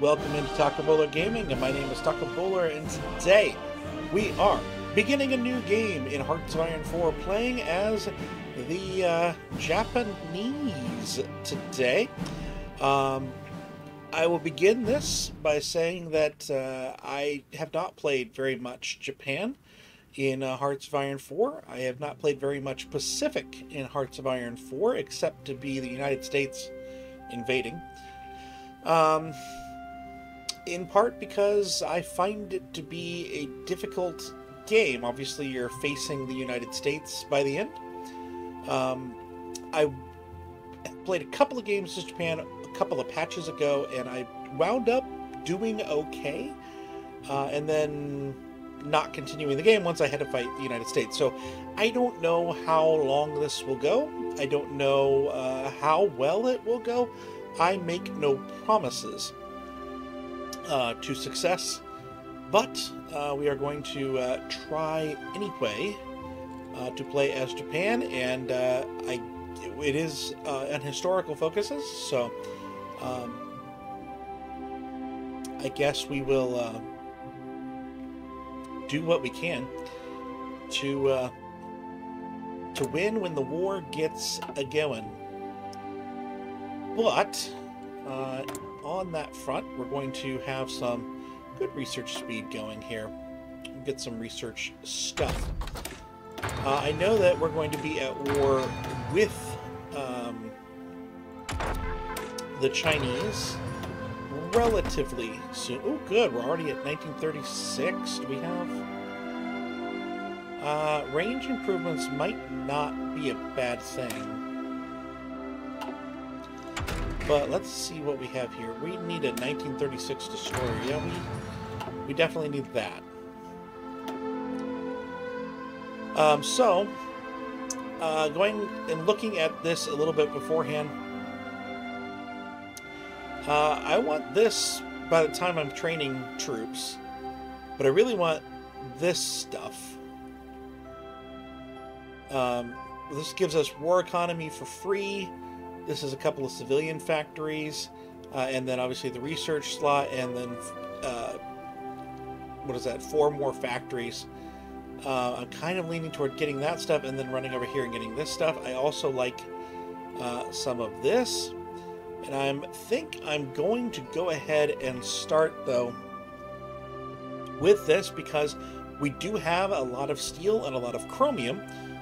Welcome into Tacobowler Gaming, and my name is Tacobowler, and today we are beginning a new game in Hearts of Iron 4, playing as the uh, Japanese today. Um, I will begin this by saying that uh, I have not played very much Japan in uh, Hearts of Iron 4. I have not played very much Pacific in Hearts of Iron 4, except to be the United States invading. Um, in part because I find it to be a difficult game. Obviously, you're facing the United States by the end. Um, I played a couple of games in Japan a couple of patches ago, and I wound up doing okay, uh, and then not continuing the game once I had to fight the United States. So I don't know how long this will go. I don't know uh, how well it will go. I make no promises uh, to success, but uh, we are going to uh, try anyway uh, to play as Japan, and uh, I it is an historical focuses, so um, I guess we will do what we can to to win when the war gets a going. But on that front, we're going to have some good research speed going here. Get some research stuff. Uh, I know that we're going to be at war with um, the Chinese relatively soon. Oh, good. We're already at 1936. Do we have... Uh, range improvements might not be a bad thing. But let's see what we have here. We need a 1936 destroyer. Yeah, we, we definitely need that. Um, so, uh, going and looking at this a little bit beforehand, uh, I want this by the time I'm training troops, but I really want this stuff. Um, this gives us war economy for free. This is a couple of civilian factories, uh, and then obviously the research slot, and then uh, what is that? Four more factories. Uh, I'm kind of leaning toward getting that stuff, and then running over here and getting this stuff. I also like uh, some of this, and I think I'm going to go ahead and start though with this because we do have a lot of steel and a lot of chromium,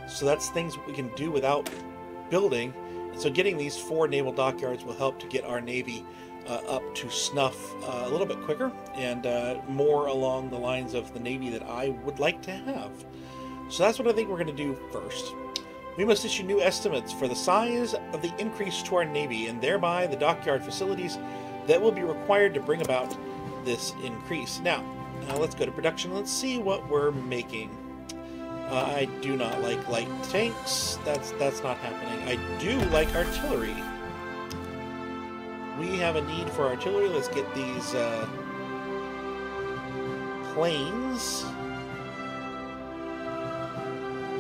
so that's things we can do without building so getting these four naval dockyards will help to get our Navy uh, up to snuff uh, a little bit quicker and uh, more along the lines of the Navy that I would like to have. So that's what I think we're going to do first. We must issue new estimates for the size of the increase to our Navy and thereby the dockyard facilities that will be required to bring about this increase. Now, now let's go to production. Let's see what we're making. Uh, I do not like light tanks. That's that's not happening. I do like artillery. We have a need for artillery. Let's get these uh, planes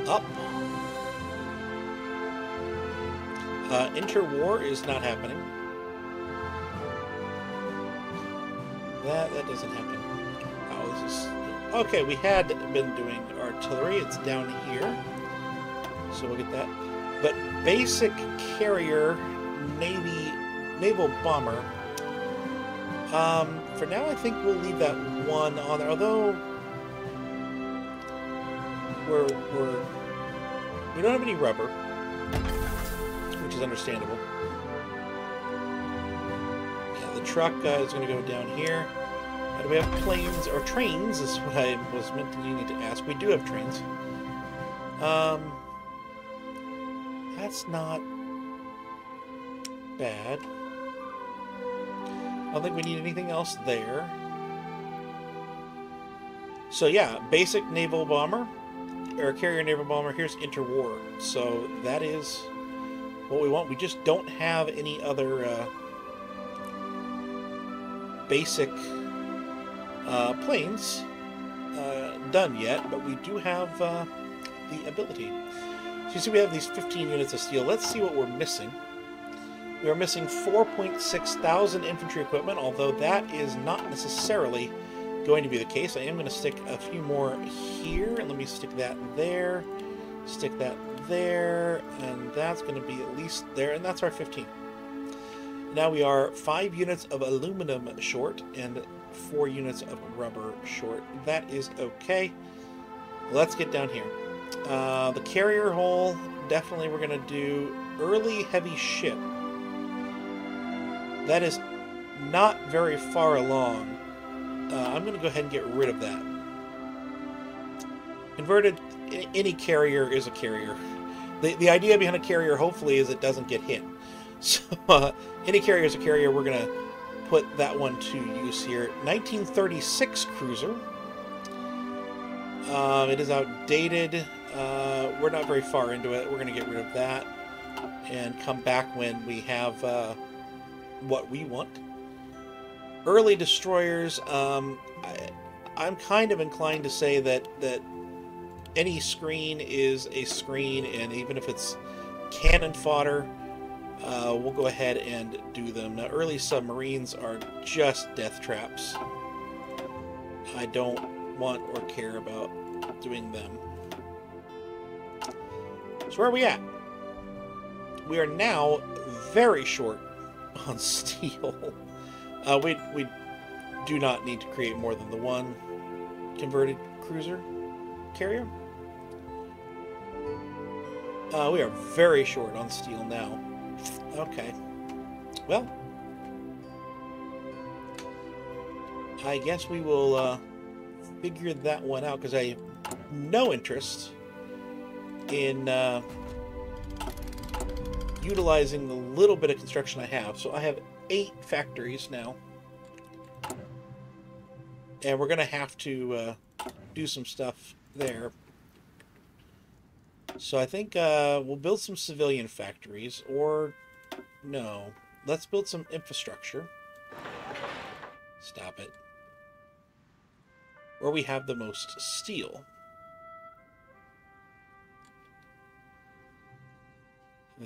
up. Uh, interwar is not happening. That that doesn't happen. Oh, this is okay. We had been doing artillery. It's down here. So we'll get that. But basic carrier Navy naval bomber. Um, for now, I think we'll leave that one on there. Although we're we're we don't have any rubber, is understandable. Yeah, the truck uh, is going to go down here. Do we have planes or trains? Is what I was meant to need to ask. We do have trains. Um, that's not bad. I don't think we need anything else there. So yeah, basic naval bomber or carrier naval bomber. Here's interwar. So that is what we want. We just don't have any other uh, basic uh, planes uh, done yet, but we do have uh, the ability. So you see we have these 15 units of steel. Let's see what we're missing. We are missing 4.6 thousand infantry equipment, although that is not necessarily going to be the case. I am going to stick a few more here. And let me stick that there, stick that there, and that's going to be at least there, and that's our 15. Now we are 5 units of aluminum short and 4 units of rubber short. That is okay. Let's get down here. Uh, the carrier hull, definitely we're going to do early heavy ship. That is not very far along. Uh, I'm going to go ahead and get rid of that. Converted, any carrier is a carrier. The, the idea behind a carrier, hopefully, is it doesn't get hit. So, uh, any carrier is a carrier. We're going to put that one to use here. 1936 cruiser. Um, it is outdated. Uh, we're not very far into it. We're going to get rid of that and come back when we have uh, what we want. Early destroyers. Um, I, I'm kind of inclined to say that that any screen is a screen, and even if it's cannon fodder, uh, we'll go ahead and do them. Now, early submarines are just death traps. I don't want or care about doing them. So where are we at? We are now very short on steel. Uh, we, we do not need to create more than the one converted cruiser carrier. Uh, we are very short on steel now. Okay. Well, I guess we will uh, figure that one out because I have no interest in uh, utilizing the little bit of construction I have. So I have eight factories now. And we're going to have to uh, do some stuff there. So I think uh, we'll build some civilian factories, or no. Let's build some infrastructure. Stop it. Where we have the most steel.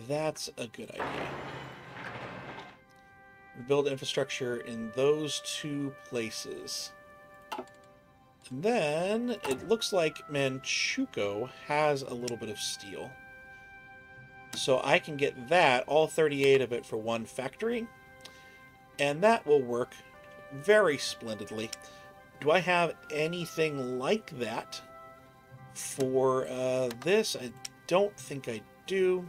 That's a good idea. Build infrastructure in those two places. And then it looks like Manchukuo has a little bit of steel. So I can get that, all 38 of it for one factory. And that will work very splendidly. Do I have anything like that for uh, this? I don't think I do.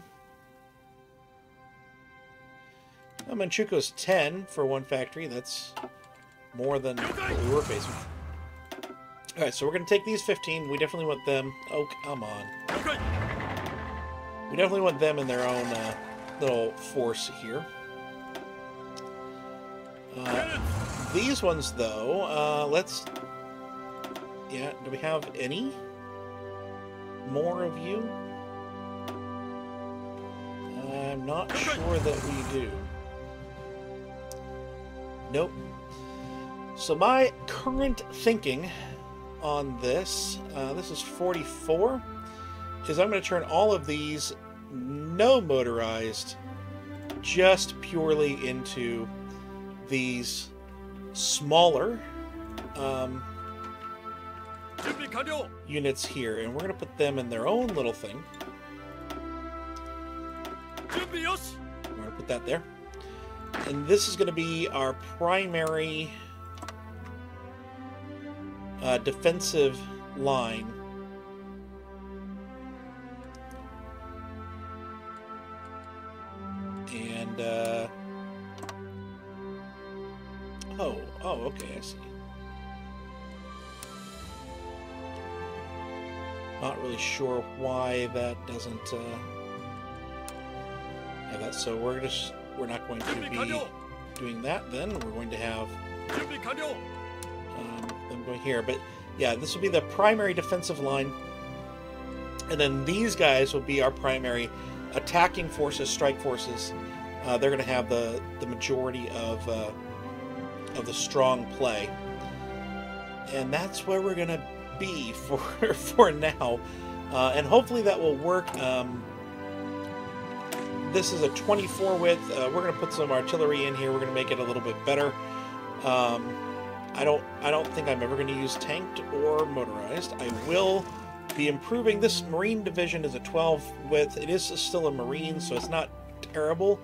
Oh, Manchukuo's 10 for one factory. That's more than we were facing. Alright, so we're going to take these 15. We definitely want them... Oh, come on. We definitely want them in their own uh, little force here. Uh, these ones, though, uh, let's... Yeah, do we have any more of you? I'm not sure that we do. Nope. So my current thinking on this, uh, this is 44, is I'm going to turn all of these no motorized just purely into these smaller um, units here, and we're going to put them in their own little thing. We're going to put that there. And this is going to be our primary uh, defensive line. And, uh... Oh, oh, okay, I see. Not really sure why that doesn't, uh... have that, so we're just we're not going to be doing that then. We're going to have um, them going here. But yeah, this will be the primary defensive line. And then these guys will be our primary attacking forces, strike forces. Uh, they're going to have the, the majority of, uh, of the strong play. And that's where we're going to be for, for now. Uh, and hopefully that will work. Um, this is a 24 width. Uh, we're going to put some artillery in here. We're going to make it a little bit better. Um, I don't I don't think I'm ever going to use tanked or motorized. I will be improving. This Marine division is a 12 width. It is still a Marine, so it's not terrible,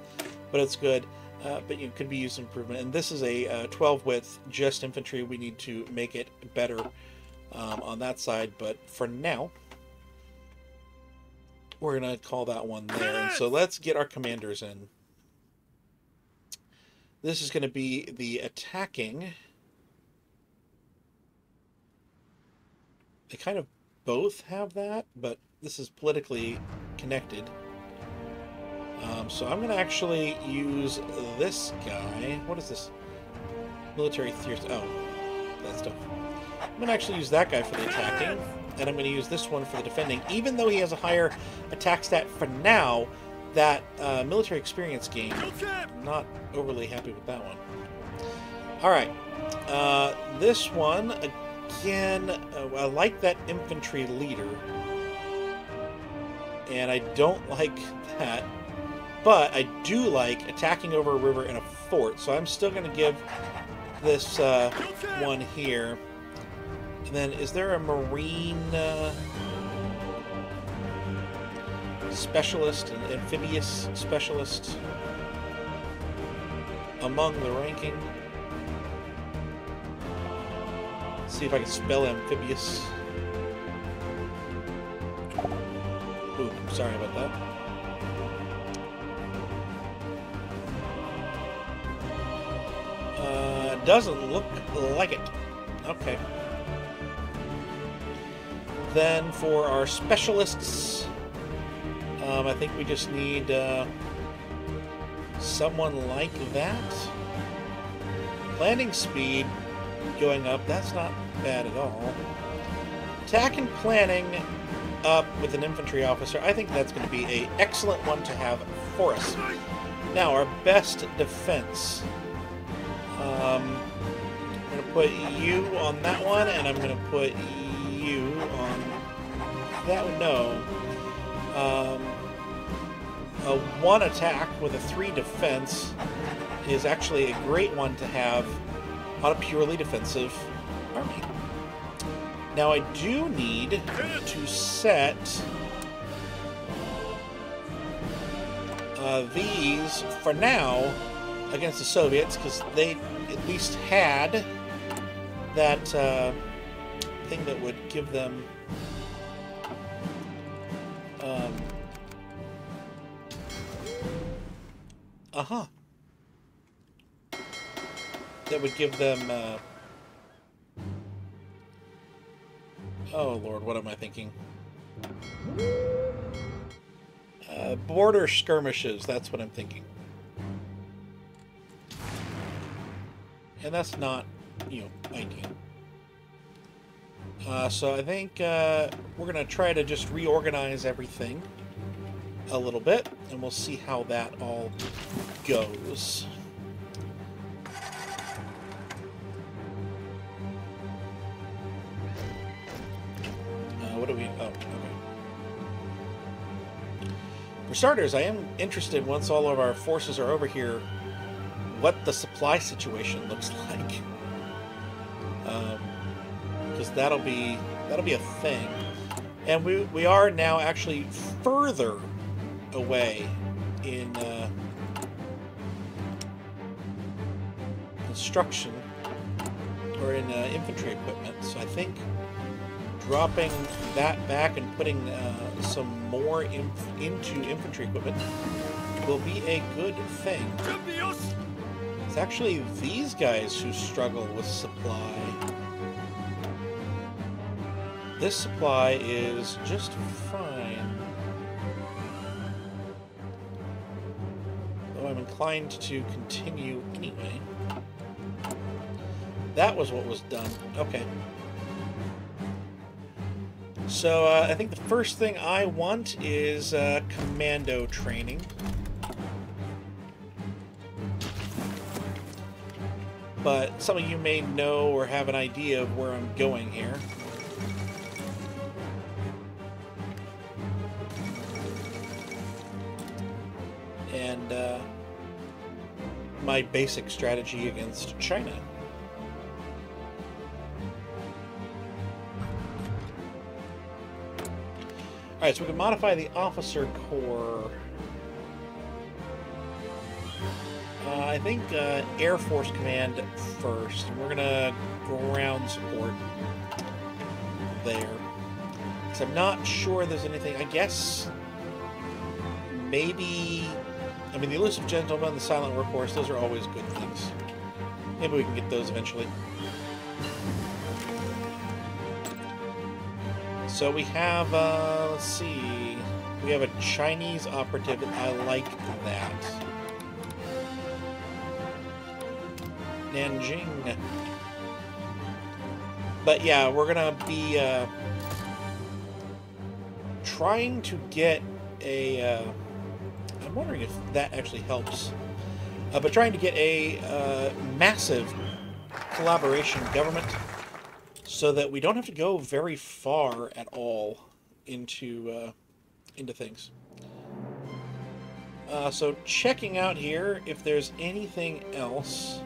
but it's good. Uh, but you could be used improvement. And this is a uh, 12 width, just infantry. We need to make it better um, on that side. But for now, we're going to call that one there. And so let's get our commanders in. This is going to be the attacking. They kind of both have that, but this is politically connected. Um, so I'm going to actually use this guy. What is this? Military theory. Oh, that stuff. I'm going to actually use that guy for the attacking, and I'm going to use this one for the defending. Even though he has a higher attack stat for now, that uh, military experience game, not overly happy with that one. All right. Uh, this one, again, uh, I like that infantry leader. And I don't like that. But I do like attacking over a river in a fort. So I'm still going to give this uh, one here. And then, is there a marine uh, specialist, an amphibious specialist among the ranking? See if I can spell amphibious. Ooh, sorry about that. Uh, doesn't look like it. Okay. Then for our specialists, um, I think we just need uh, someone like that. Landing speed going up, that's not bad at all. Attack and planning up with an infantry officer, I think that's going to be an excellent one to have for us. Now, our best defense. Um, I'm going to put you on that one, and I'm going to put you on that one. No. Um, a one attack with a three defense is actually a great one to have on a purely defensive army. Now I do need to set uh, these, for now, against the Soviets, because they at least had that uh, thing that would give them um, uh-huh that would give them. Uh... Oh lord, what am I thinking? Uh, border skirmishes. That's what I'm thinking. And that's not, you know, ideal. Uh, so I think uh, we're going to try to just reorganize everything a little bit, and we'll see how that all goes. Starters, I am interested, once all of our forces are over here, what the supply situation looks like. Because um, that'll be that'll be a thing. And we, we are now actually further away in uh, construction or in uh, infantry equipment. So I think dropping that back and putting uh, some more inf into infantry equipment will be a good thing. It's actually these guys who struggle with supply. This supply is just fine. Though I'm inclined to continue anyway. That was what was done. Okay. So uh, I think the first thing I want is uh, commando training. But some of you may know or have an idea of where I'm going here. and uh, my basic strategy against China. Alright, so we can modify the officer corps. Uh, I think uh, Air Force Command first. We're gonna ground support there. Because I'm not sure there's anything. I guess maybe. I mean, the Elusive Gentleman, the Silent Workhorse, those are always good things. Maybe we can get those eventually. So we have, uh, let's see, we have a Chinese operative. I like that. Nanjing. But yeah, we're gonna be uh, trying to get a. Uh, I'm wondering if that actually helps. Uh, but trying to get a uh, massive collaboration government so that we don't have to go very far at all into uh, into things. Uh, so checking out here if there's anything else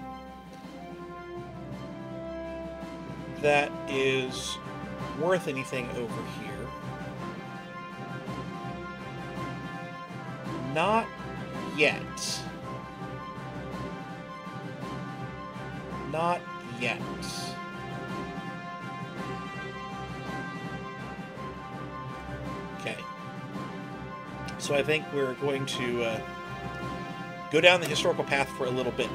that is worth anything over here. Not yet. Not yet. So I think we're going to uh, go down the historical path for a little bit.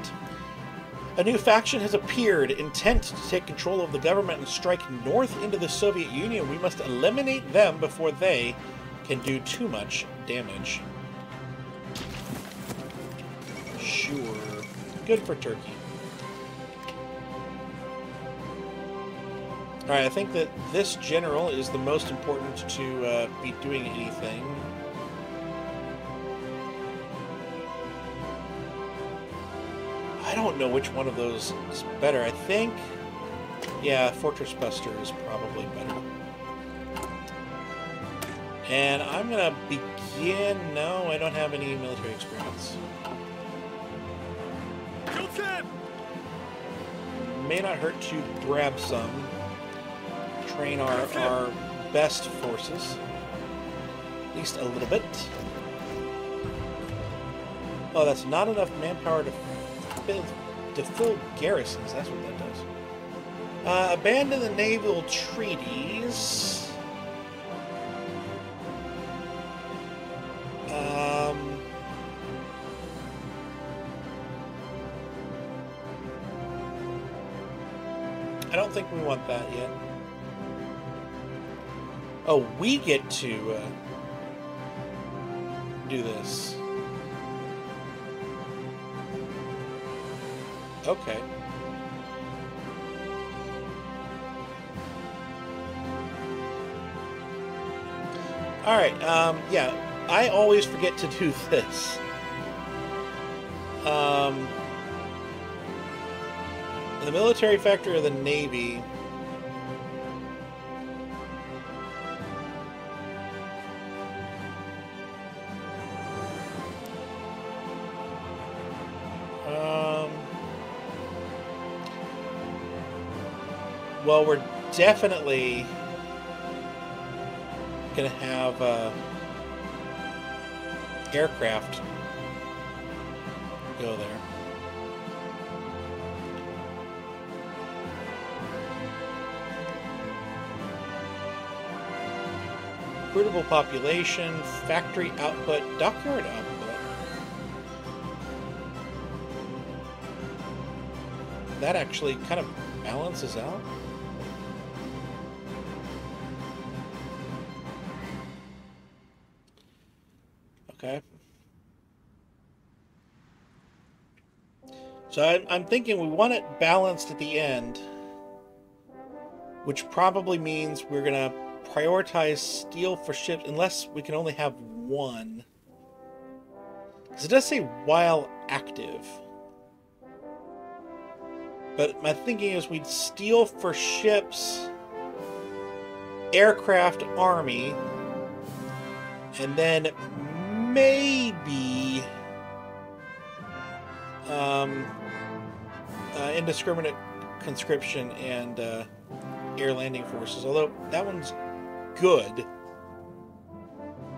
A new faction has appeared, intent to take control of the government and strike north into the Soviet Union. We must eliminate them before they can do too much damage. Sure. Good for Turkey. Alright, I think that this general is the most important to uh, be doing anything. Don't know which one of those is better. I think, yeah, Fortress Buster is probably better. And I'm going to begin... No, I don't have any military experience. May not hurt to grab some. Train our, our best forces. At least a little bit. Oh, that's not enough manpower to fill, to fill garrisons. That's what that does. Uh, abandon the naval treaties. Um, I don't think we want that yet. Oh, we get to uh, do this. Okay. Alright, um, yeah, I always forget to do this. Um, the military factor of the Navy... well, we're definitely going to have uh, aircraft go there. Recruitable population, factory output, dockyard output. That actually kind of balances out. So I'm, I'm thinking we want it balanced at the end, which probably means we're going to prioritize steel for ships unless we can only have one. Because it does say while active. But my thinking is we'd steal for ships, aircraft, army, and then maybe um, uh, indiscriminate conscription and uh, air landing forces. Although that one's good,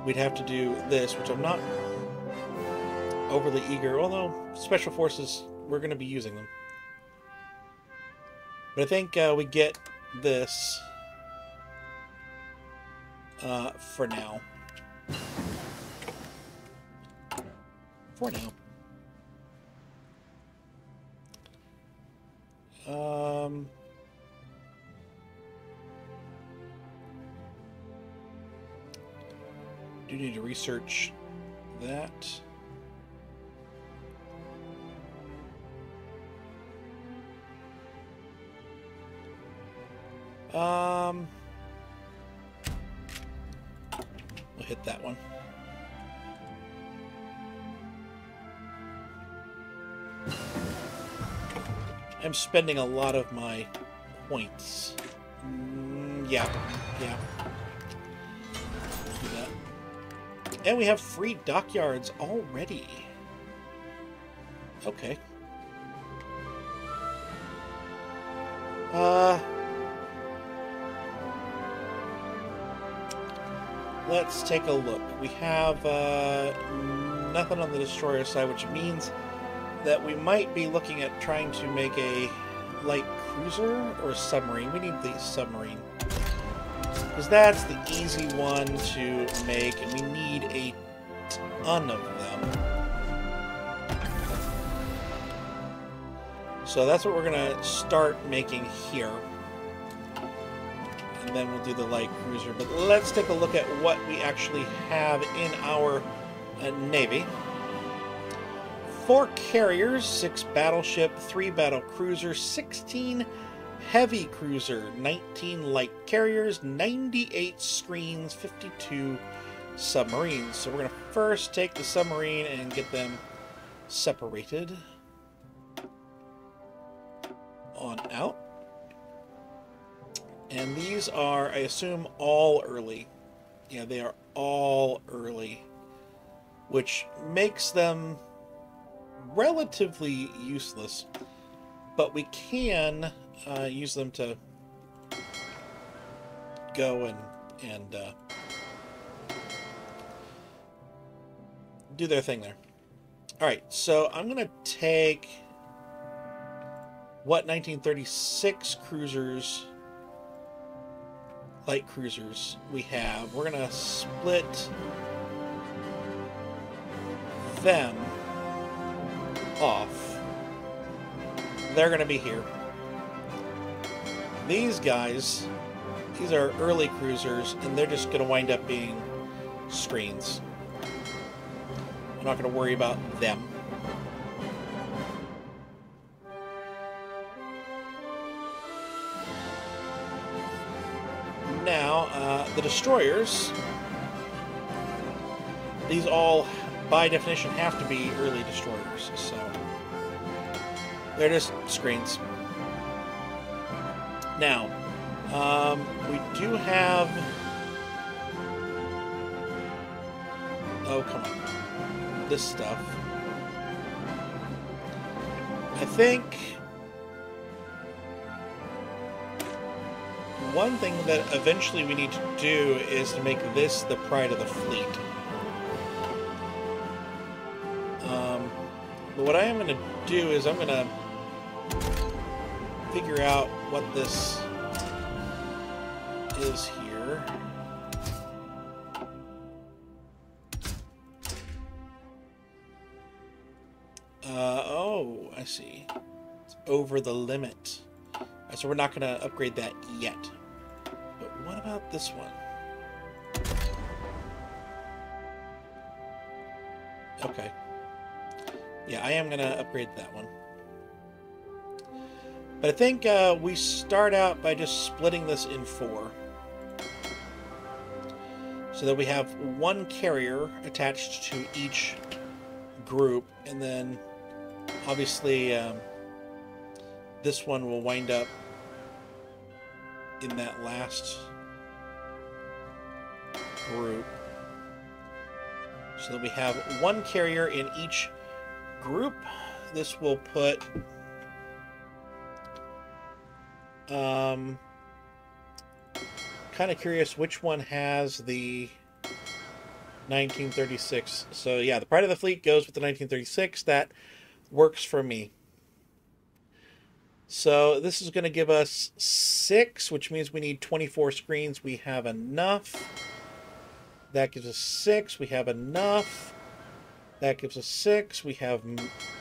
we'd have to do this, which I'm not overly eager. Although special forces, we're going to be using them. But I think uh, we get this uh, for now. For now. Um, do need to research that. Um, we'll hit that one. I'm spending a lot of my points. Mm, yeah, yeah. do that. And we have free dockyards already. Okay. Uh... Let's take a look. We have uh, nothing on the destroyer side, which means that we might be looking at trying to make a light cruiser or submarine. We need the submarine. Because that's the easy one to make, and we need a ton of them. So that's what we're going to start making here. And then we'll do the light cruiser. But let's take a look at what we actually have in our uh, Navy four carriers, six battleship, three battle cruisers, 16 heavy cruiser, 19 light carriers, 98 screens, 52 submarines. So we're going to first take the submarine and get them separated on out. And these are, I assume, all early. Yeah, they are all early, which makes them relatively useless, but we can uh, use them to go and and uh, do their thing there. All right, so I'm gonna take what 1936 cruisers, light cruisers we have. We're gonna split them off, they're going to be here. These guys, these are early cruisers, and they're just going to wind up being screens. I'm not going to worry about them. Now, uh, the destroyers, these all by definition have to be early destroyers, so they're just screens. Now, um, we do have. Oh, come on. This stuff. I think. One thing that eventually we need to do is to make this the pride of the fleet. What I am going to do is I'm going to figure out what this is here. Uh, oh, I see. It's over the limit. Right, so we're not going to upgrade that yet. But what about this one? Okay. Yeah, I am going to upgrade that one. But I think uh, we start out by just splitting this in four. So that we have one carrier attached to each group. And then, obviously, um, this one will wind up in that last group. So that we have one carrier in each group. this will put um kind of curious which one has the 1936. So yeah, the Pride of the Fleet goes with the 1936. That works for me. So this is going to give us six, which means we need 24 screens. We have enough. That gives us six. We have enough. That gives us six. We have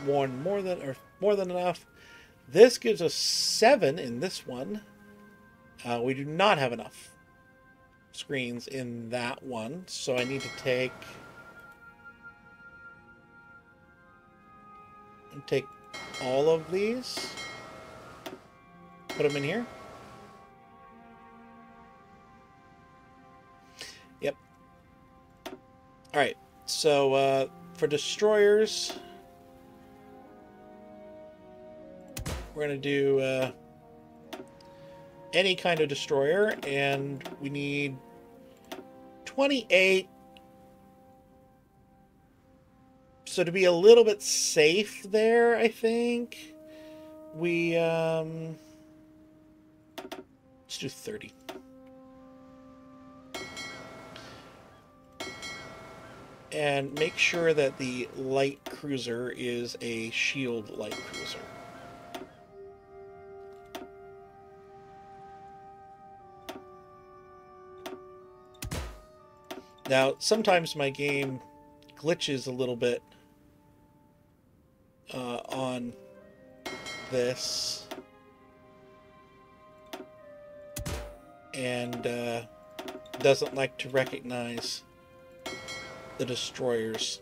one more than or more than enough. This gives us seven in this one. Uh, we do not have enough screens in that one, so I need to take take all of these, put them in here. Yep. All right. So uh, for destroyers, we're gonna do uh, any kind of destroyer, and we need 28. So to be a little bit safe there, I think we um let's do 30. And make sure that the light cruiser is a shield light cruiser. Now, sometimes my game glitches a little bit uh, on this. And uh, doesn't like to recognize the destroyers.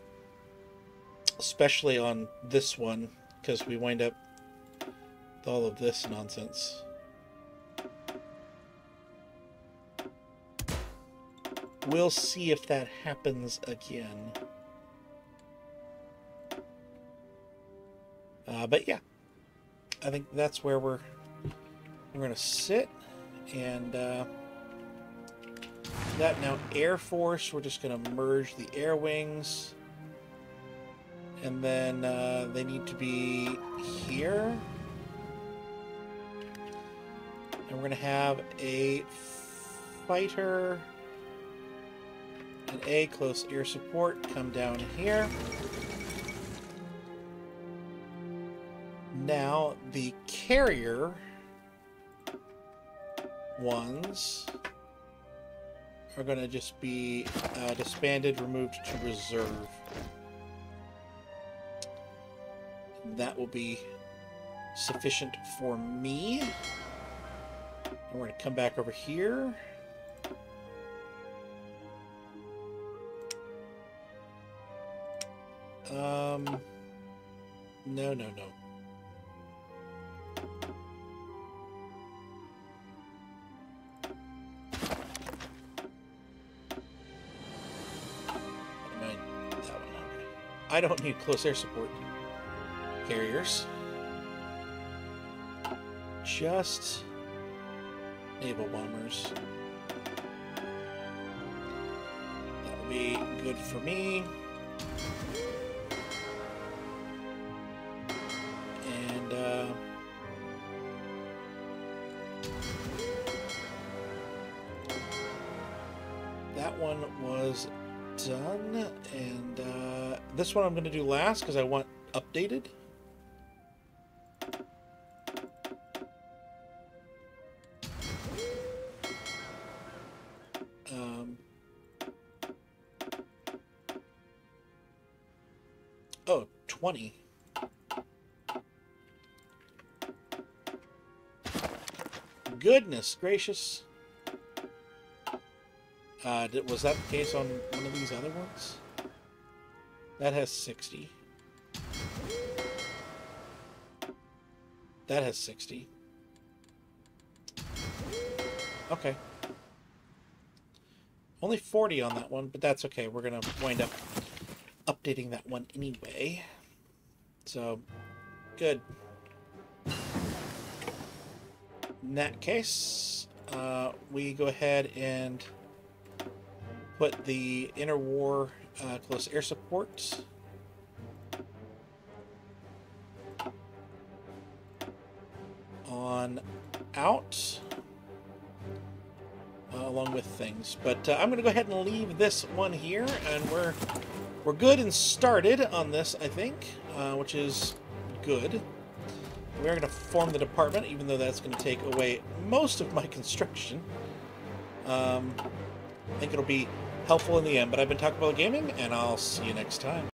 Especially on this one, because we wind up with all of this nonsense. We'll see if that happens again. Uh, but yeah, I think that's where we're we're gonna sit, and uh, that. Now Air Force. We're just gonna merge the air wings, and then uh, they need to be here, and we're gonna have a fighter. And A, close air support, come down here. Now, the carrier ones are going to just be uh, disbanded, removed to reserve. That will be sufficient for me. And we're going to come back over here. Um, no, no, no. I don't need close air support carriers. Just naval bombers. That would be good for me. Uh, done, and uh, this one I'm going to do last because I want updated. Um, oh, 20. Goodness gracious. Uh, did, was that the case on one of these other ones? That has 60. That has 60. Okay. Only 40 on that one, but that's okay. We're going to wind up updating that one anyway. So, good. In that case, uh, we go ahead and put the interwar uh, close air support. on out uh, along with things. But uh, I'm going to go ahead and leave this one here, and we're we're good and started on this, I think, uh, which is good. We're going to form the department, even though that's going to take away most of my construction. Um, I think it'll be helpful in the end, but I've been talking about gaming, and I'll see you next time.